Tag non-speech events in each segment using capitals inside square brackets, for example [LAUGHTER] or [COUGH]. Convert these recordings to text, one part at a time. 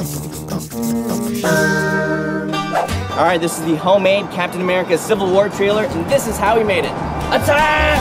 All right, this is the homemade Captain America Civil War trailer, and this is how we made it. Attack!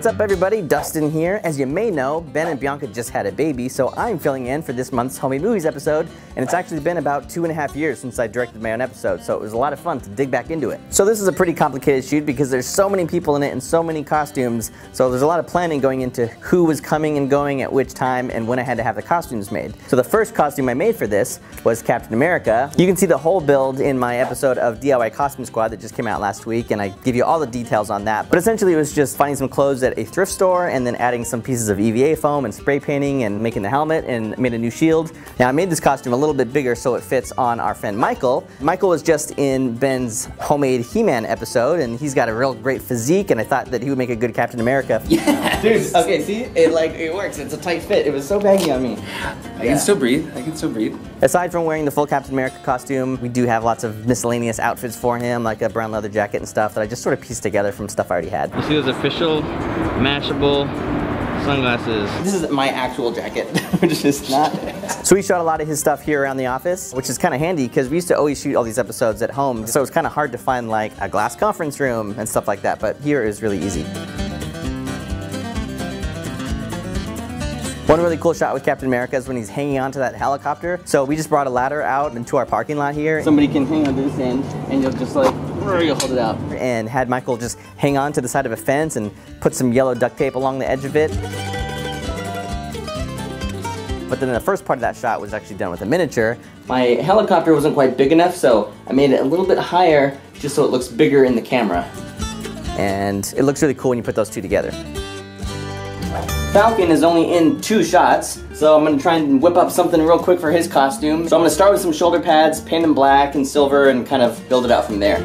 What's up everybody? Dustin here. As you may know, Ben and Bianca just had a baby, so I'm filling in for this month's Homemade Movies episode, and it's actually been about two and a half years since I directed my own episode, so it was a lot of fun to dig back into it. So this is a pretty complicated shoot because there's so many people in it and so many costumes, so there's a lot of planning going into who was coming and going at which time and when I had to have the costumes made. So the first costume I made for this was Captain America. You can see the whole build in my episode of DIY Costume Squad that just came out last week, and I give you all the details on that. But essentially it was just finding some clothes at a thrift store and then adding some pieces of EVA foam and spray painting and making the helmet and made a new shield. Now I made this costume a little bit bigger so it fits on our friend Michael. Michael was just in Ben's homemade He-Man episode and he's got a real great physique and I thought that he would make a good Captain America. [LAUGHS] Yeah, dude, okay, see, it like, it works, it's a tight fit. It was so baggy on me. I can still breathe, I can still breathe. Aside from wearing the full Captain America costume, we do have lots of miscellaneous outfits for him, like a brown leather jacket and stuff that I just sort of pieced together from stuff I already had. You see those official Mashable sunglasses. This is my actual jacket, [LAUGHS] which is not. [LAUGHS] so we shot a lot of his stuff here around the office, which is kind of handy because we used to always shoot all these episodes at home, so it's kind of hard to find like a glass conference room and stuff like that, but here is really easy. One really cool shot with Captain America is when he's hanging onto that helicopter. So we just brought a ladder out into our parking lot here. Somebody can hang on this end and you'll just like, hold it out. And had Michael just hang on to the side of a fence and put some yellow duct tape along the edge of it. But then the first part of that shot was actually done with a miniature. My helicopter wasn't quite big enough, so I made it a little bit higher just so it looks bigger in the camera. And it looks really cool when you put those two together. Falcon is only in two shots, so I'm gonna try and whip up something real quick for his costume. So I'm gonna start with some shoulder pads, paint them black and silver, and kind of build it out from there.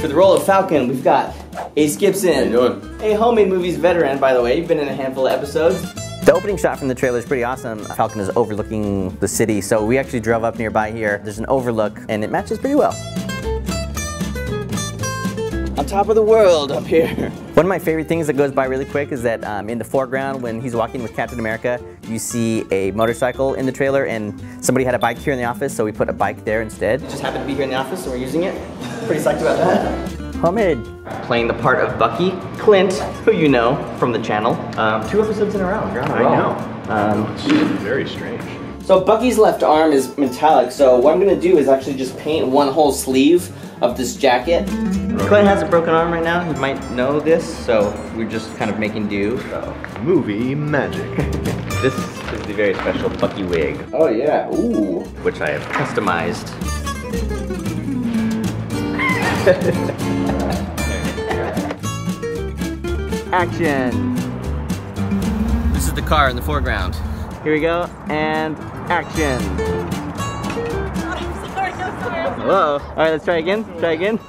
For the role of Falcon, we've got Ace Gibson. How you doing? A homemade movies veteran, by the way. You've been in a handful of episodes. The opening shot from the trailer is pretty awesome. Falcon is overlooking the city, so we actually drove up nearby here. There's an overlook, and it matches pretty well on top of the world up here. [LAUGHS] One of my favorite things that goes by really quick is that um, in the foreground when he's walking with Captain America, you see a motorcycle in the trailer and somebody had a bike here in the office, so we put a bike there instead. Just happened to be here in the office, so we're using it. [LAUGHS] Pretty psyched about that. Homemade. Playing the part of Bucky, Clint, who you know from the channel. Um, two episodes in a row. You're on a roll. I know. Um, it's very strange. So Bucky's left arm is metallic, so what I'm gonna do is actually just paint one whole sleeve of this jacket. Clint has a broken arm right now. He might know this, so we're just kind of making do. So. Movie magic. [LAUGHS] this is the very special Bucky wig. Oh yeah, ooh. Which I have customized. [LAUGHS] Action. This is the car in the foreground. Here we go, and action. Whoa. All right, let's try again. Try again. [LAUGHS]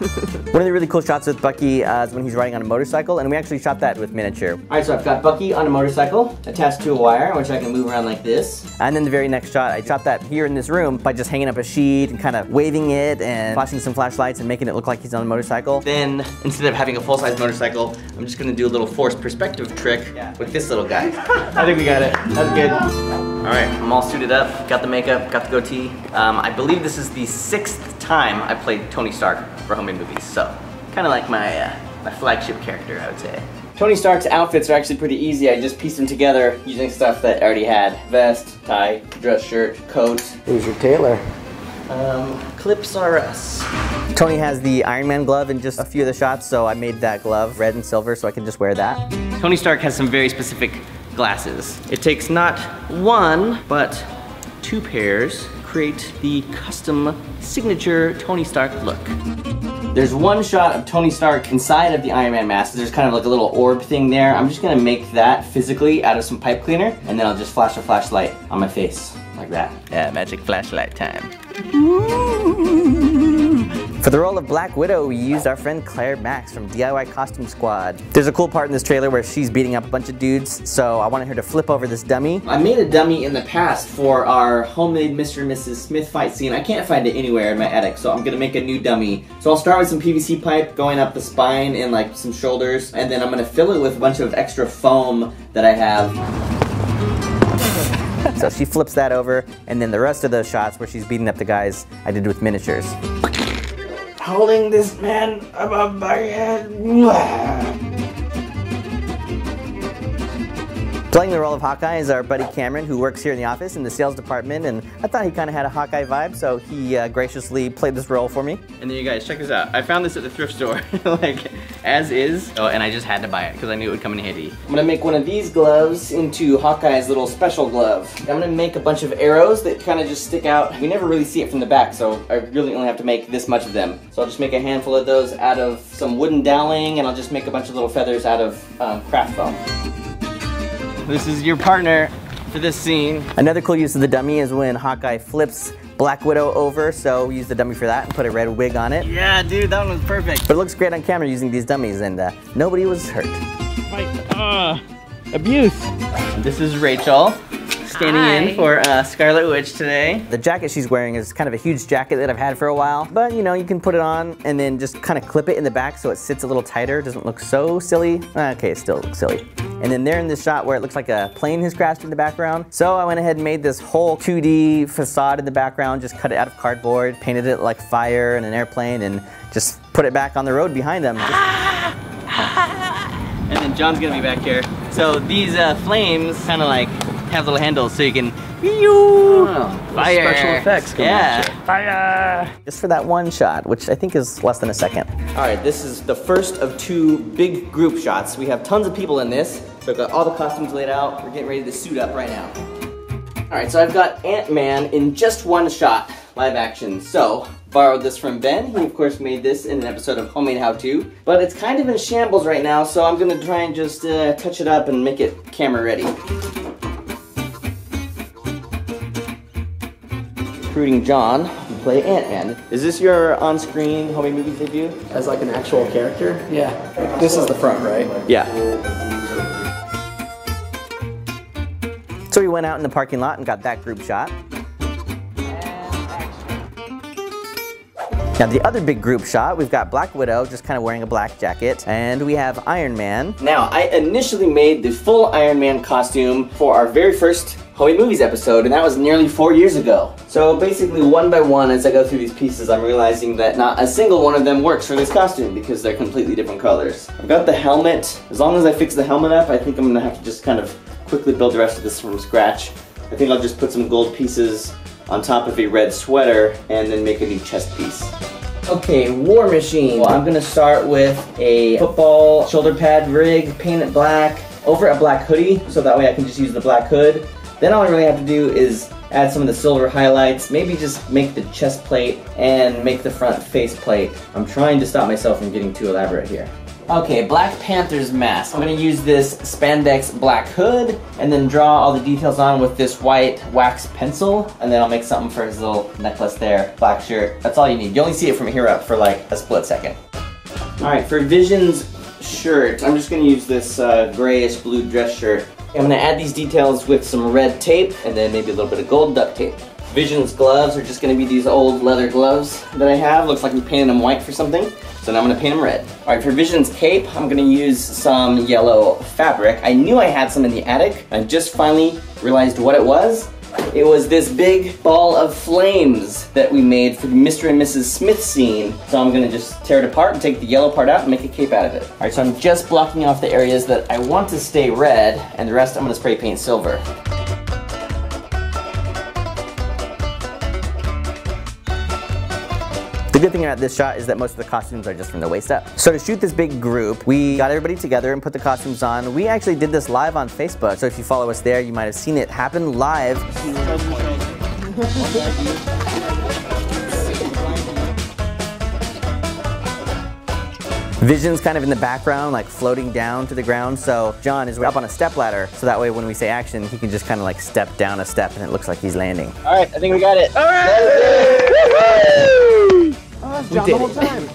One of the really cool shots with Bucky uh, is when he's riding on a motorcycle, and we actually shot that with miniature. All right, so I've got Bucky on a motorcycle attached to a wire, which I can move around like this. And then the very next shot, I shot that here in this room by just hanging up a sheet and kind of waving it and flashing some flashlights and making it look like he's on a motorcycle. Then, instead of having a full-size motorcycle, I'm just gonna do a little forced perspective trick yeah. with this little guy. [LAUGHS] I think we got it. That's good. All right, I'm all suited up, got the makeup, got the goatee. Um, I believe this is the sixth time I played Tony Stark for homemade movies, so kind of like my, uh, my flagship character, I would say. Tony Stark's outfits are actually pretty easy. I just pieced them together using stuff that I already had. Vest, tie, dress shirt, coat. Who's your tailor? Um, Clips R Us. Tony has the Iron Man glove in just a few of the shots, so I made that glove red and silver so I can just wear that. Tony Stark has some very specific glasses. It takes not one, but two pairs create the custom signature Tony Stark look. There's one shot of Tony Stark inside of the Iron Man mask. There's kind of like a little orb thing there. I'm just gonna make that physically out of some pipe cleaner, and then I'll just flash a flashlight on my face, like that. Yeah, magic flashlight time. For the role of Black Widow, we used our friend Claire Max from DIY Costume Squad. There's a cool part in this trailer where she's beating up a bunch of dudes, so I wanted her to flip over this dummy. I made a dummy in the past for our homemade Mr. and Mrs. Smith fight scene. I can't find it anywhere in my attic, so I'm gonna make a new dummy. So I'll start with some PVC pipe going up the spine and like some shoulders, and then I'm gonna fill it with a bunch of extra foam that I have. So she flips that over, and then the rest of those shots where she's beating up the guys, I did with miniatures. Holding this man above my head. Playing the role of Hawkeye is our buddy Cameron, who works here in the office in the sales department, and I thought he kind of had a Hawkeye vibe, so he uh, graciously played this role for me. And then you guys, check this out. I found this at the thrift store, [LAUGHS] like, as is. Oh, and I just had to buy it, because I knew it would come in handy. I'm gonna make one of these gloves into Hawkeye's little special glove. I'm gonna make a bunch of arrows that kind of just stick out. We never really see it from the back, so I really only have to make this much of them. So I'll just make a handful of those out of some wooden doweling, and I'll just make a bunch of little feathers out of um, craft foam. This is your partner for this scene. Another cool use of the dummy is when Hawkeye flips Black Widow over, so we use the dummy for that and put a red wig on it. Yeah, dude, that one was perfect. But it looks great on camera using these dummies, and uh, nobody was hurt. Fight, uh, abuse. This is Rachel standing Hi. in for uh, Scarlet Witch today. The jacket she's wearing is kind of a huge jacket that I've had for a while, but you know, you can put it on and then just kind of clip it in the back so it sits a little tighter, doesn't look so silly. Okay, it still looks silly. And then there in this shot where it looks like a plane has crashed in the background. So I went ahead and made this whole 2D facade in the background, just cut it out of cardboard, painted it like fire and an airplane, and just put it back on the road behind them. [LAUGHS] and then John's gonna be back here. So these uh, flames kind of like have little handles so you can oh, fire special effects. yeah, fire. Just for that one shot, which I think is less than a second. All right, this is the first of two big group shots. We have tons of people in this, so I've got all the costumes laid out. We're getting ready to suit up right now. All right, so I've got Ant-Man in just one shot, live action. So, borrowed this from Ben. He, of course, made this in an episode of Homemade How To. But it's kind of in shambles right now, so I'm gonna try and just uh, touch it up and make it camera ready. Recruiting John to play Ant-Man. Is this your on-screen Homie movie debut? As like an actual character? Yeah. This is the front, right? Yeah. So we went out in the parking lot and got that group shot. Now the other big group shot, we've got Black Widow just kind of wearing a black jacket, and we have Iron Man. Now, I initially made the full Iron Man costume for our very first Homemade Movies episode, and that was nearly four years ago. So basically, one by one, as I go through these pieces, I'm realizing that not a single one of them works for this costume because they're completely different colors. I've got the helmet. As long as I fix the helmet up, I think I'm gonna have to just kind of quickly build the rest of this from scratch. I think I'll just put some gold pieces on top of a red sweater and then make a new chest piece. Okay, War Machine. Well, I'm gonna start with a football shoulder pad rig, paint it black, over a black hoodie, so that way I can just use the black hood. Then all I really have to do is add some of the silver highlights, maybe just make the chest plate and make the front face plate. I'm trying to stop myself from getting too elaborate here. Okay, Black Panther's mask. I'm gonna use this spandex black hood and then draw all the details on with this white wax pencil and then I'll make something for his little necklace there, black shirt. That's all you need. You only see it from here up for like a split second. All right, for Vision's shirt, I'm just gonna use this uh, grayish blue dress shirt. I'm gonna add these details with some red tape and then maybe a little bit of gold duct tape. Vision's gloves are just gonna be these old leather gloves that I have. Looks like we painted them white for something. So now I'm gonna paint them red. All right, for Vision's cape, I'm gonna use some yellow fabric. I knew I had some in the attic. I just finally realized what it was. It was this big ball of flames that we made for the Mr. and Mrs. Smith scene. So I'm gonna just tear it apart and take the yellow part out and make a cape out of it. All right, so I'm just blocking off the areas that I want to stay red, and the rest I'm gonna spray paint silver. The good thing about this shot is that most of the costumes are just from the waist up. So to shoot this big group, we got everybody together and put the costumes on. We actually did this live on Facebook, so if you follow us there, you might have seen it happen live. Vision's kind of in the background, like floating down to the ground. So John is up on a step ladder. So that way when we say action, he can just kind of like step down a step and it looks like he's landing. All right, I think we got it. All right! John the whole time.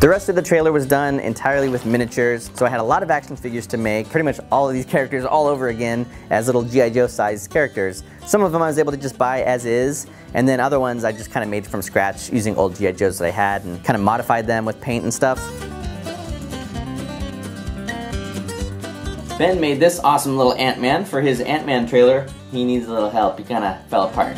The rest of the trailer was done entirely with miniatures, so I had a lot of action figures to make, pretty much all of these characters all over again as little G.I. Joe sized characters. Some of them I was able to just buy as is, and then other ones I just kind of made from scratch using old G.I. Joes that I had and kind of modified them with paint and stuff. Ben made this awesome little Ant-Man for his Ant-Man trailer. He needs a little help, he kind of fell apart.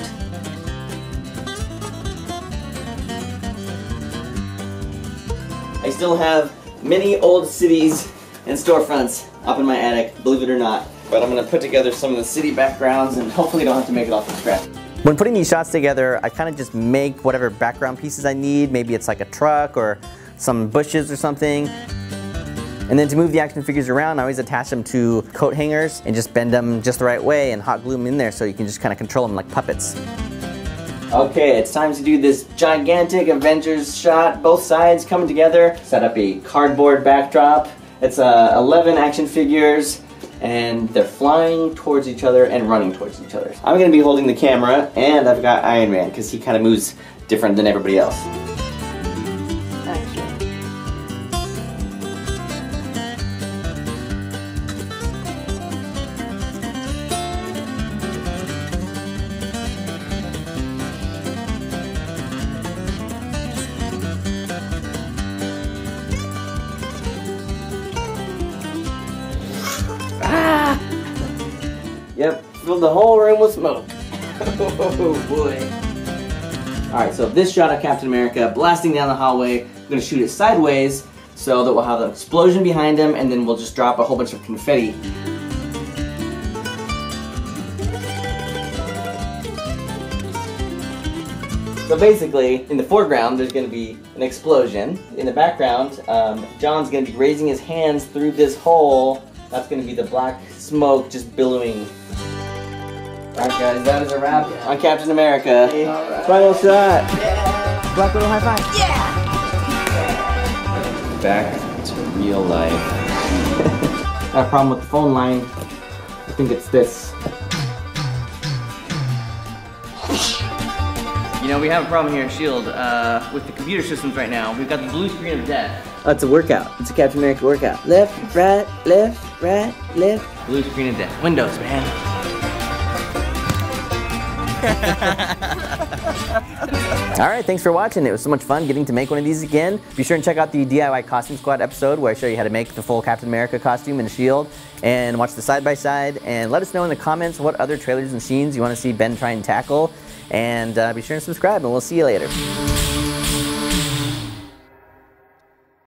Still have many old cities and storefronts up in my attic, believe it or not. But I'm gonna put together some of the city backgrounds and hopefully don't have to make it all from scratch. When putting these shots together, I kind of just make whatever background pieces I need. Maybe it's like a truck or some bushes or something. And then to move the action figures around, I always attach them to coat hangers and just bend them just the right way and hot glue them in there so you can just kind of control them like puppets. Okay, it's time to do this gigantic Avengers shot. Both sides coming together. Set up a cardboard backdrop. It's uh, 11 action figures and they're flying towards each other and running towards each other. I'm gonna be holding the camera and I've got Iron Man because he kind of moves different than everybody else. Filled the whole room with smoke. [LAUGHS] oh boy. Alright, so this shot of Captain America blasting down the hallway, I'm gonna shoot it sideways so that we'll have an explosion behind him and then we'll just drop a whole bunch of confetti. So basically, in the foreground, there's going to be an explosion. In the background, um, John's going to be raising his hands through this hole. That's going to be the black smoke just billowing Alright guys, that is a wrap yeah. on Captain America. Right. Final shot. Yeah. Black Widow high five. Yeah. Back to real life. [LAUGHS] Got a problem with the phone line. I think it's this. You know, we have a problem here at S.H.I.E.L.D. Uh, with the computer systems right now. We've got the blue screen of death. Oh, it's a workout. It's a Captain America workout. Left, right, left, right, left. Blue screen of death. Windows, man. [LAUGHS] All right, thanks for watching. It was so much fun getting to make one of these again. Be sure and check out the DIY Costume Squad episode where I show you how to make the full Captain America costume and shield and watch the side-by-side -side, and let us know in the comments what other trailers and scenes you want to see Ben try and tackle. And uh, be sure and subscribe and we'll see you later.